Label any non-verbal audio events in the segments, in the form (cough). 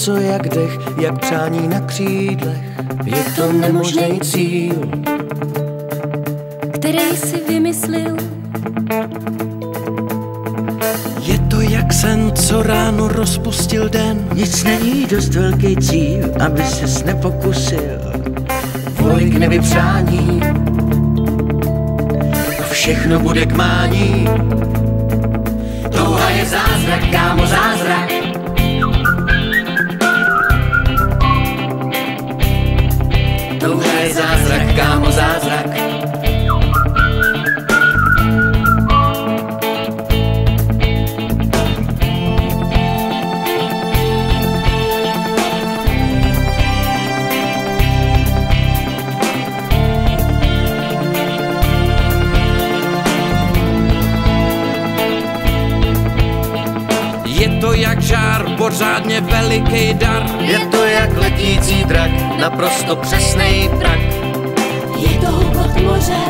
něco jak dech, jak přání na křídlech. Je to nemožný cíl, který si vymyslil. Je to jak sen, co ráno rozpustil den. Nic není dost velký cíl, aby ses nepokusil. Volí k nebi přání, a všechno bude k mání. Veliký dar. Je to jak letící drak, naprosto přesný prak. Je to hukot moře,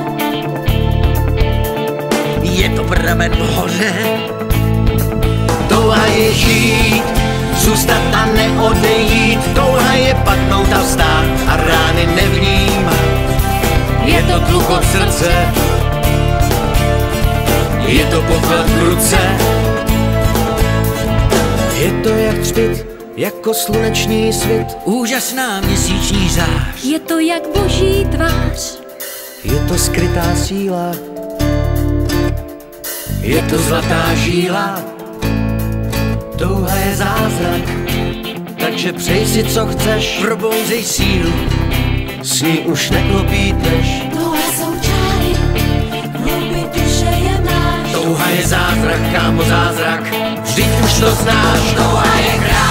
Je to pramen hoře. Touha je žít, zůstat a neodejít. Touha je padnout a vstát a rány nevnímat. Je to tlukot srdce, je to poklad v ruce. Je to jak třpit, jako sluneční svit. Úžasná měsíční zář. je to jak boží tvář. Je to skrytá síla, je to zlatá žíla. Touha je zázrak, takže přej si, co chceš. Probouzej sílu, S ní už neklopítneš. Tohle jsou čáry, hlouby duše je náš. Touha je zázrak, kámo, zázrak. Vždyť už to znáš, touha je král.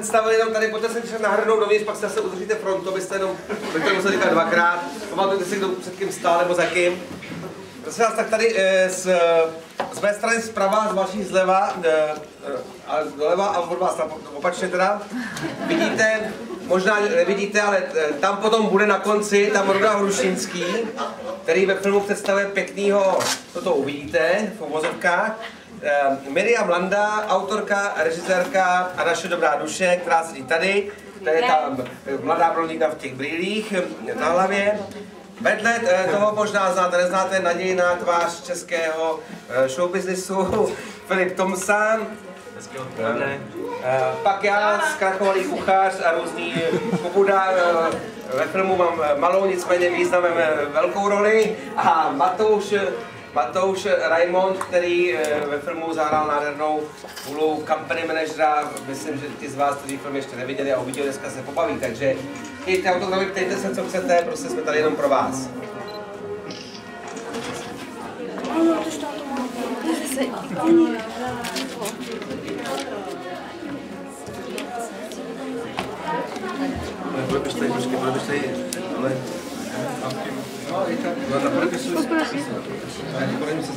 Představil jenom tady, pojďte se však nahrnout dovnitř, pak se zase udržíte frontu, abyste jenom, budete muset říkat dvakrát, pamatujte si, kdo před kým stál nebo za kým. Prosím vás, tak tady eh, z, z mé strany zprava, z vaší zleva, eh, eh, a doleva a od vás opačně teda, vidíte, možná nevidíte, ale eh, tam potom bude na konci, tam Ruda Hrušinský, který ve filmu představuje pěknýho, to to uvidíte v uvozovkách, Miriam Landa, autorka, režisérka a naše dobrá duše, která sedí tady. To je ta mladá blondýna v těch brýlích na hlavě. Vedle eh, toho možná znáte, neznáte nadějná tvář českého eh, showbiznisu (laughs) Filip Tomsan. Eh, Pak já, zkrachovaný kuchař a různý kubuda. eh, Ve filmu mám malou, nicméně významem velkou roli. A Matouš Matouš Raimond, který eh, ve filmu zahrál nádhernou úlohu company managera, myslím, že ty z vás, kteří film ještě neviděli a uviděli, dneska se pobaví, takže chtějte autografy, ptejte se, co chcete, prostě jsme tady jenom pro vás. Podepiš tady, počkej, podepiš tady, ale... No, na podepisu... Poprosím. Podepiš se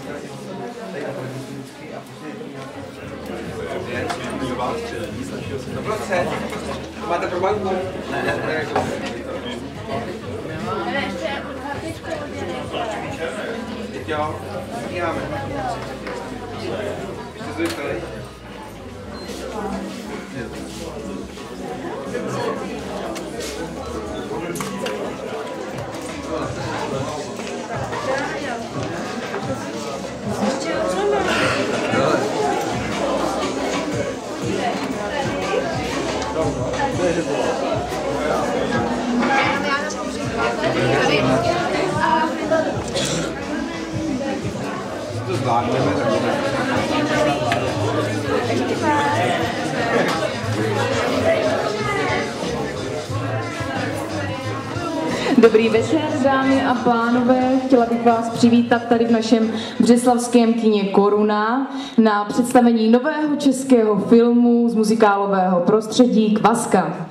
vás přivítat tady v našem břeslavském kině Koruna na představení nového českého filmu z muzikálového prostředí Kvaska.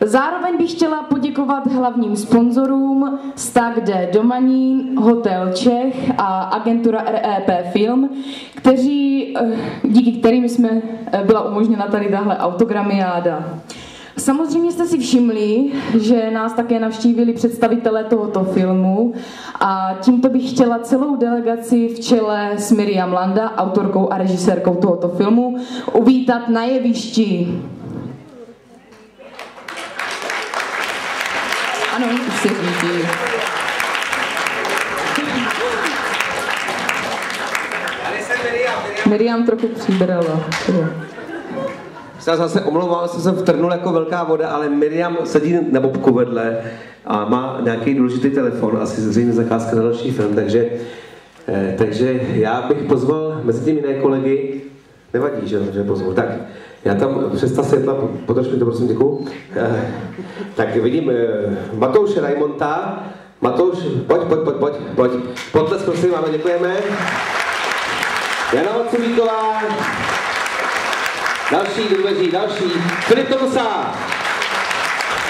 Zároveň bych chtěla poděkovat hlavním sponzorům Stag de Domanín, Hotel Čech a agentura REP Film, kteří, eh, díky kterým jsme eh, byla umožněna tady tahle autogramiáda. Samozřejmě jste si všimli, že nás také navštívili představitelé tohoto filmu a tímto bych chtěla celou delegaci v čele s Miriam Landa, autorkou a režisérkou tohoto filmu, uvítat na jevišti. Ano, už se řídí. Miriam. Miriam trochu přibrala. Já zase omlouvám se, jsem vtrnul jako velká voda, ale Miriam sedí na bobku vedle a má nějaký důležitý telefon, asi zřejmě zakázka na další film, takže, eh, takže já bych pozval mezi tím jiné kolegy, nevadí, že, že pozvu, tak já tam přes ta světla, potoč mi to prosím, děkuju. Eh, tak vidím eh, Matouše Raimonta, Matouš, pojď, pojď, pojď, pojď, pojď, potles prosím, ano, děkujeme. Jana Maculíková, Další důležitý, další. Filip Tomusa.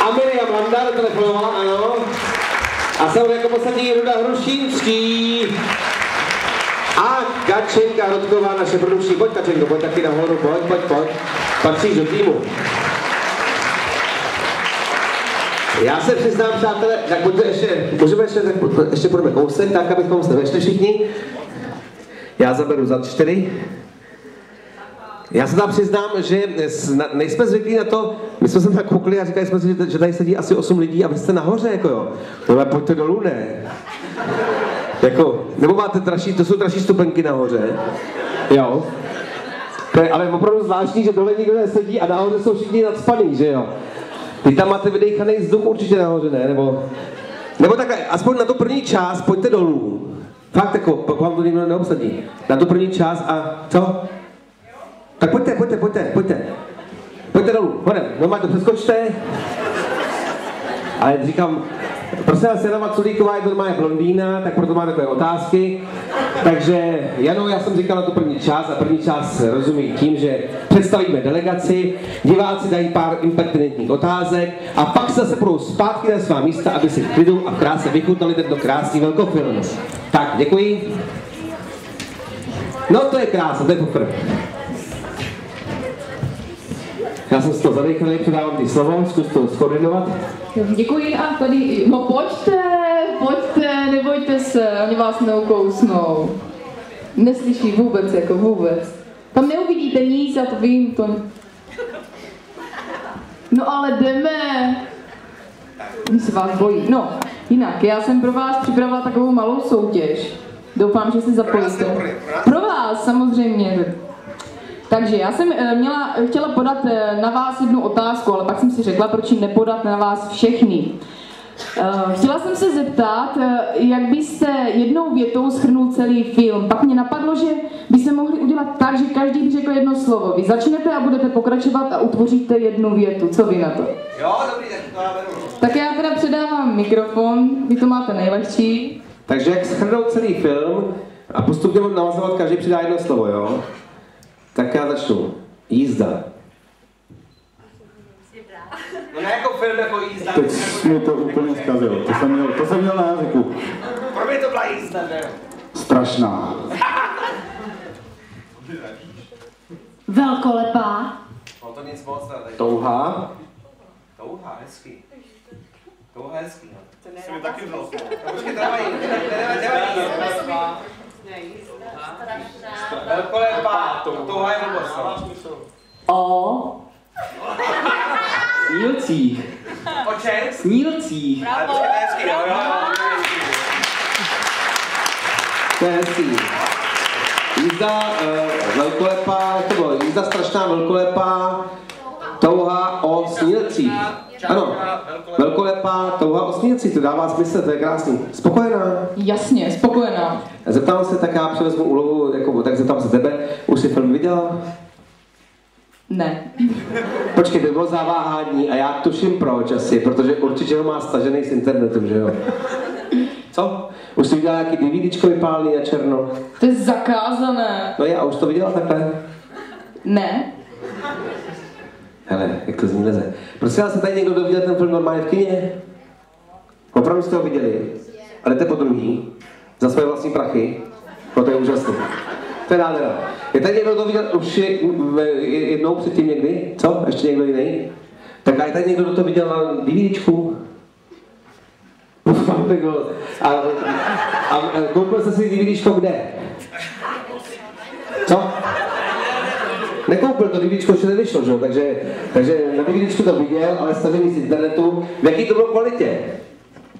A Miriam Landa telefonovala, ano. A jsou jako poslední Ruda Hrušínský. A Kačenka Rodková, naše produkční. Pojď Kačenko, pojď taky nahoru, pojď, pojď, pojď. Patříš do týmu. Já se přiznám, přátelé, tak pojďte ještě, můžeme ještě, tak ještě půjdeme kousek, tak abychom se nevešli všichni. Já zaberu za čtyři. Já se tam přiznám, že nejsme zvyklí na to, my jsme se tak koukli a říkali jsme si, že- že tady sedí asi 8 lidí a vy jste nahoře, jako jo. No ale pojďte dolů, ne? Jako, nebo máte dražší, to jsou dražší stupenky nahoře. Jo. To je ale opravdu zvláštní, že dole nikdo nesedí a nahoře jsou všichni nadspaný, že jo. Vy tam máte vydechaný vzduch určitě nahoře, ne? Nebo, nebo takhle, aspoň na tu první část pojďte dolů. Fakt jako, pokud vám to nikdo neobsadí. Na tu první část a co? Tak pojďte, pojďte, pojďte, pojďte. Pojďte dolů, hodem, normálně to přeskočte. Ale říkám, prosím vás, Jana Maculíková je normálně blondýna, tak proto má takové otázky. Takže, Jano, já jsem říkal na tu první část a první část rozumí tím, že představíme delegaci, diváci dají pár impertinentních otázek a pak se zase půjdou zpátky na svá místa, aby si klidu a v kráse vychutnali tento krásný velkofilm. Tak, děkuji. No to je krása, to je poprvé. Já jsem z toho zadechaný, předávám ty slovo, zkus to skoordinovat. Děkuji a tady, no pojďte, pojďte, nebojte se, oni vás neukousnou. Neslyší vůbec, jako vůbec. Tam neuvidíte nic, já to vím, to... No ale jdeme. Oni se vás bojí. No, jinak, já jsem pro vás připravila takovou malou soutěž. Doufám, že si zapojíte. Pro vás, samozřejmě. Takže já jsem eh, měla, chtěla podat eh, na vás jednu otázku, ale pak jsem si řekla, proč ji nepodat na vás všechny. Eh, Chtěla jsem se zeptat, jak byste jednou větou schrnul celý film. Pak mě napadlo, že by se mohli udělat tak, že každý by řekl jedno slovo. Vy začnete a budete pokračovat a utvoříte jednu větu. Co vy na to? Jo, dobrý, tak to já beru. Tak já teda předávám mikrofon, vy to máte nejlehčí. Takže jak shrnout celý film a postupně navazovat, každý přidá jedno slovo, jo? Tak já začnu. Jízda. No ne jako film, jako jízda. Teď mi to úplně zkazil. To jsem měl, to jsem měl na jazyku. Pro mě to byla jízda, ne? Strašná. Velkolepá. No to nic moc, ale Touha. touha, hezký. Touha, hezký, no. To jsi mi taky vzal počkej, to nevadí. Velkolepá, touha je. O snílcích. O čem? Snílcích. Počkej, to je. To je hezký. Jízda uh, velkolepá, to bylo? Jízda strašná velkolepá, touha o snílcích. Ano, velkolepá touha o snílcích, to dává smysl, to je krásný. Spokojená? Jasně, spokojená. Zeptám se, tak já převezmu úlohu, jako, tak zeptám se tebe, už jsi film viděla? Ne. Počkej, to bylo zaváhání a já tuším proč asi, protože určitě ho má stažený z internetu, že jo? Co? Už jsi viděla nějaký DVDčko vypálený na černo? To je zakázané. No já už to viděla takhle. Ne. Hele, jak to zní leze. Prosím vás, se tady někdo doviděl ten film normálně v kině? Opravdu jste ho viděli? A jdete po druhý? Za svoje vlastní prachy? No to je úžasné. To je nádhera. Je tady někdo, kdo to viděl už je, je- jednou předtím někdy? Co? Ještě někdo jiný? Tak a je tady někdo, kdo to viděl na DVDčku? A, a, a koupil jste si DVDčko kde? Co? Nekoupil to DVDčko, ještě nevyšlo, že? jo? Takže, takže na DVDčku to viděl, ale stažený z internetu. V jaký to bylo kvalitě?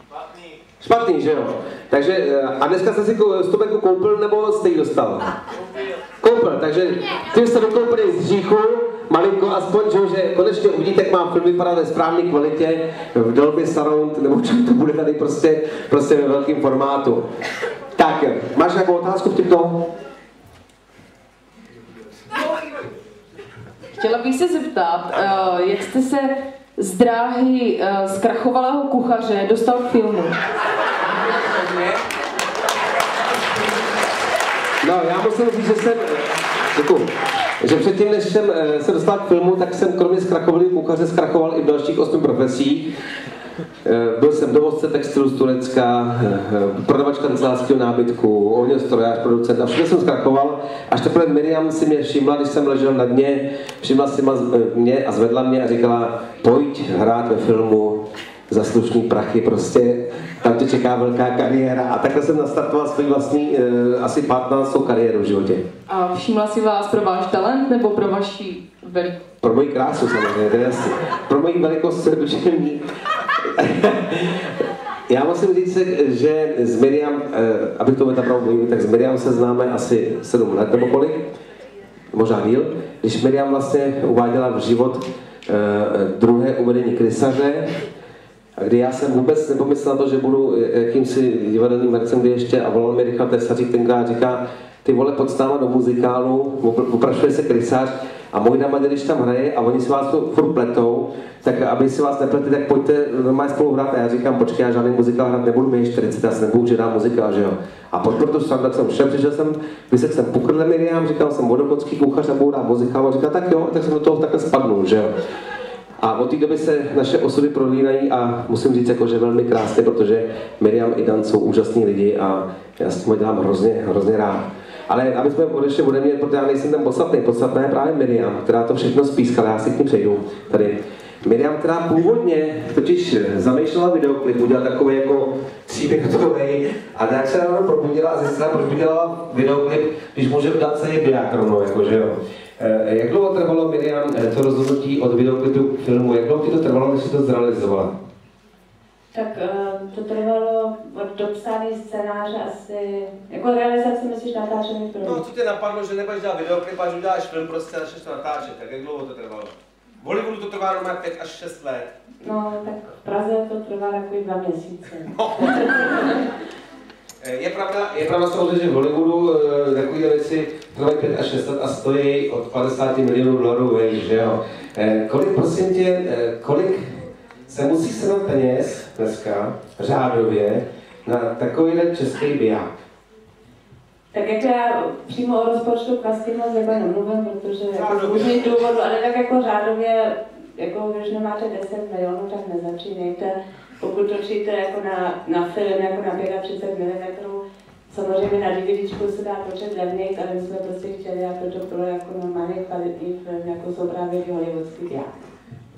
Špatný. Špatný, že jo? Takže, eh, a dneska jste si stupenku koupil, nebo jste ji dostal? Koupil, takže ty jste dokoupili z říchu, malinko aspoň, že, že konečně uvidíte, jak má film vypadat ve správné kvalitě, v Dolby Surround, nebo čem to bude tady prostě, prostě ve velkém formátu. Tak, máš nějakou otázku v těchto? Chtěla bych se zeptat, eh, jak jste se z dráhy eh, zkrachovalého kuchaře dostal k filmu? No, já musím říct, že jsem, děkuju, že předtím, než jsem eh, se dostal k filmu, tak jsem kromě zkrachovalého kuchaře zkrachoval i v dalších osmi profesích. Eh, Byl jsem dovozce textilu z Turecka, eh, prodavač kancelářského nábytku, ohně strojář, producent a všude jsem zkrachoval. Až teprve Miriam si mě všimla, když jsem ležel na dně, všimla si mě a zvedla mě a říkala, pojď hrát ve filmu za slušný prachy, prostě tam tě čeká velká kariéra. A takhle jsem nastartoval svůj vlastní eh, asi 15. kariéru v životě. A všimla si vás pro váš talent nebo pro vaši velikost? Pro moji krásu samozřejmě, to je jasný. Pro moji velikost se mít. (laughs) Já musím říct, že s Miriam, eh, abych to opravdu mluvil, tak s Miriam se známe asi 7 let nebo kolik, možná díl, když Miriam vlastně uváděla v život eh, druhé uvedení krysaře, a kdy já jsem vůbec nepomyslel na to, že budu jakýmsi divadelním hercem, kdy ještě a volal mi Richard Tesařík, tenkrát říká, ty vole, náma do muzikálu, opr- oprašuje se krysář a můj dama, když tam hraje a oni si vás tu furt pletou, tak aby si vás nepletli, tak pojďte normálně spolu hrát. A já říkám, počkej, já žádný muzikál hrát nebudu, mi je 40, já se nebudu, že dám muzikál, že jo. A pod proto sám, tak jsem šel, přišel jsem, vysek jsem pukrle Miriam, říkal jsem vodokodský kuchař a budu dát muzikál, a říkal, tak jo, tak jsem do toho takhle spadnul, že jo. A od té doby se naše osudy prolínají a musím říct, jako, že velmi krásně, protože Miriam i Dan jsou úžasní lidi a já s tím dělám hrozně, hrozně rád. Ale aby jsme odešli ode mě, protože já nejsem ten podstatný, podstatná je právě Miriam, která to všechno spískala, já si k ní přejdu tady. Miriam, která původně totiž zamýšlela videoklip, udělat takový jako tříminutový a tak se ráno probudila a zjistila, proč by dělala videoklip, když může udělat celý biják rovnou, jako, že jo. Eh, Jak dlouho trvalo, Miriam, eh, to rozhodnutí od videoklipu k filmu? Jak dlouho ti to trvalo, než jsi to zrealizovala? Tak eh, to trvalo od dopsání scénáře asi, jako realizace myslíš natáčení filmu? No, co tě napadlo, že nebudeš dělat videoklip a že uděláš film prostě a začneš to natáčet, tak jak dlouho to trvalo? V Hollywoodu to trvá normálně 5 až 6 let. No, tak v Praze to trvá takový dva měsíce. Eh, (laughs) Je pravda, je pravda samozřejmě, že v Hollywoodu eh, takovéhle věci trvají 5 až 6 let a stojí od 50 milionů dolarů, víš, že jo. Eh, Kolik, prosím tě, eh, kolik se musí sehnat peněz dneska, řádově, na takovýhle český biják? Tak jako já přímo o rozpočtu kasky moc jako nemluvím, protože jako z různých důvodů, ale tak jako řádově, jako když nemáte 10 milionů, tak nezačínejte. Pokud točíte jako na, na film, jako na 35 mm, samozřejmě na DVDčku se dá točit levněji, ale my jsme prostě chtěli, aby to bylo jako normálně kvalitní film, jako jsou právě ty hollywoodský diák.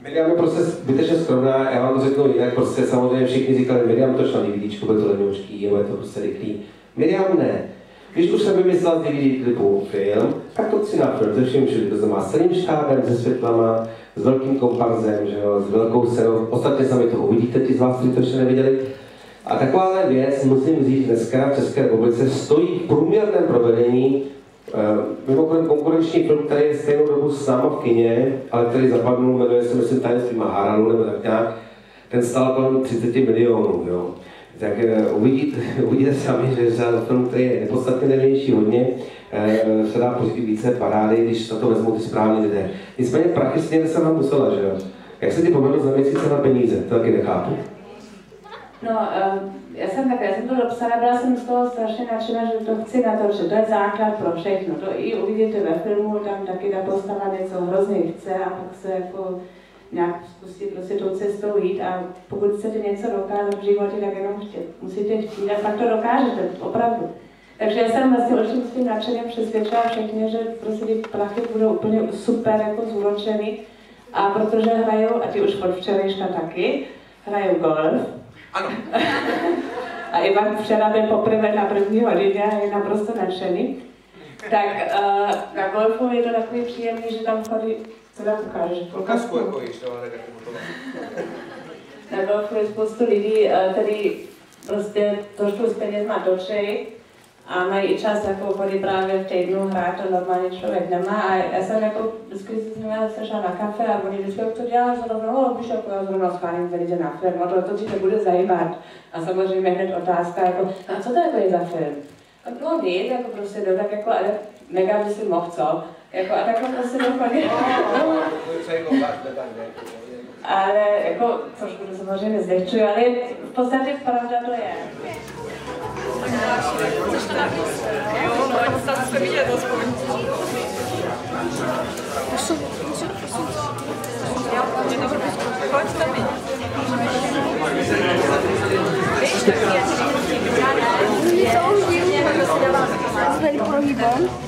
Miriam je prostě zbytečně skromná, já vám to řeknu jinak, prostě samozřejmě všichni říkali, Miriam to šla DVDčku, bude to levňoučký, je to prostě rychlý. Miriam ne. Když už jsem vymyslel z DVD klipu film, tak to chci na film, to všem všude, to znamená s celým štábem, se světlama, s velkým komparzem, že jo, s velkou scénou. Ostatně sami to uvidíte, ti z vás, kteří to ještě neviděli. A takováhle věc, musím říct, dneska v České republice stojí v průměrném provedení Uh, mimochodem konkurenční film, který je stejnou dobu s náma v kině, ale který zapadnul, jmenuje se myslím Tajemství Maharalu nebo tak nějak, ten stál kolem 30 milionů. Jo. Tak uh, uvidíte, (laughs) uvidíte sami, že za film, který je nepodstatně nevější hodně. eh, se dá pořídit více parády, když na to vezmou ty správní lidé. Nicméně prachy si někde sama musela, že jo? Jak se ti povedlo za měsíce na peníze? To taky nechápu. No, eh, já jsem tak, já jsem to dopsala, byla jsem z toho strašně nadšená, že to chci natočit. To je základ pro všechno. To i uvidíte ve filmu, tam taky ta postava něco hrozně chce a pak se jako nějak zkusit prostě tou cestou jít a pokud chcete něco dokázat v životě, tak jenom chtět. Musíte chtít a pak to dokážete, opravdu. Takže já jsem vlastně určitě s tím nadšením přesvědčila všechny, že prostě ty plachy budou úplně super jako zúročeny. A protože hrajou, a ti už od včerejška taky, hrajou golf, Ano. (laughs) a Ivan včera byl poprvé na první hodině a je naprosto nadšený. Tak uh, na golfu je to takový příjemný, že tam chodí, tam ukážeš? Ukazku jako již, no, tak jako to golfu je spoustu lidí, uh, který prostě trošku s penězma točí a mají i čas jako chodit právě v týdnu hrát, to normálně člověk nemá. A já jsem jako vždycky s nimi sešla na kafe a oni vždycky, jak to dělá, zrovna, no, víš, jako já zrovna schválím velice na film, no to, to ti nebude zajímat. A samozřejmě hned otázka, jako, a co to jako je za film? A no nic, jako prostě, tak jako, ale mega by si mohl, co? Jako, a takhle prostě dopadne. To je jako tak ale jako, trošku to samozřejmě zlehčuju, ale v podstatě pravda to je. Zvedl prohybom. Jdeme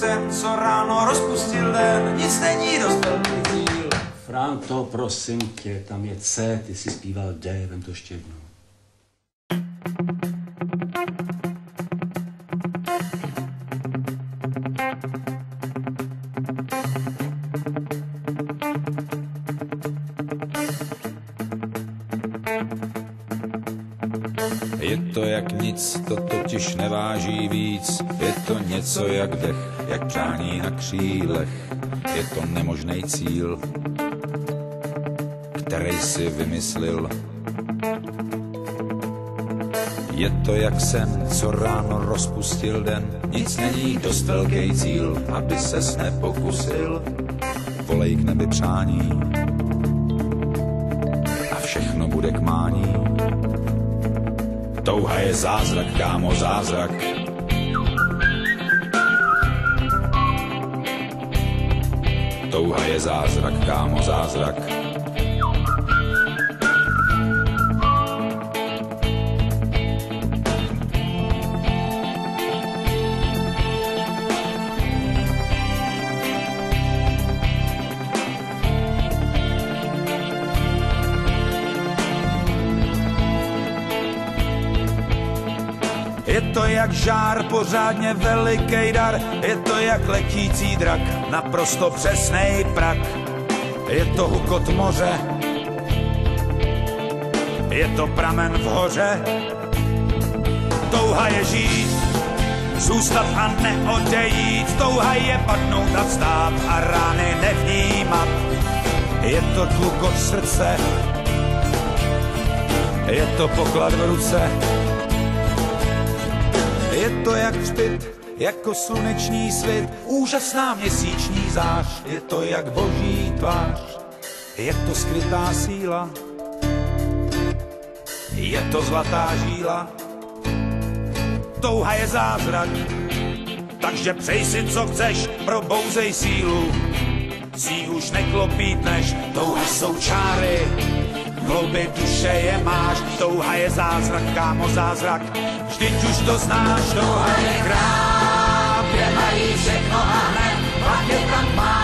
sen, co ráno rozpustil den, nic není dost velký cíl. Franto, prosím tě, tam je C, ty jsi zpíval D, vem to ještě jednou. Je to jak nic, to totiž neváží víc. Je to něco jak dech, jak přání na křílech. Je to nemožný cíl, který si vymyslil. Je to jak sen, co ráno rozpustil den. Nic není dost velký cíl, aby ses nepokusil. Volej k nebi přání a všechno bude k mání. Touha je zázrak, kámo, zázrak. Touha je zázrak, kámo, zázrak. Jak žár, pořádně veliký dar, je to jak letící drak, naprosto přesnej prak. Je to hukot moře, je to pramen v hoře. Touha je žít, zůstat a neodejít, touha je padnout a vstát a rány nevnímat. Je to tlukot srdce, je to poklad v ruce, je to jak vzpět, jako sluneční svět, úžasná měsíční zář, je to jak boží tvář, je to skrytá síla, je to zlatá žíla, touha je zázrak, takže přej si, co chceš, probouzej sílu, si už neklopítneš, touha jsou čáry, hlouby duše je máš, touha je zázrak, kámo, zázrak, vždyť už to znáš, touha je král, kde mají všechno a hned, pak je tam má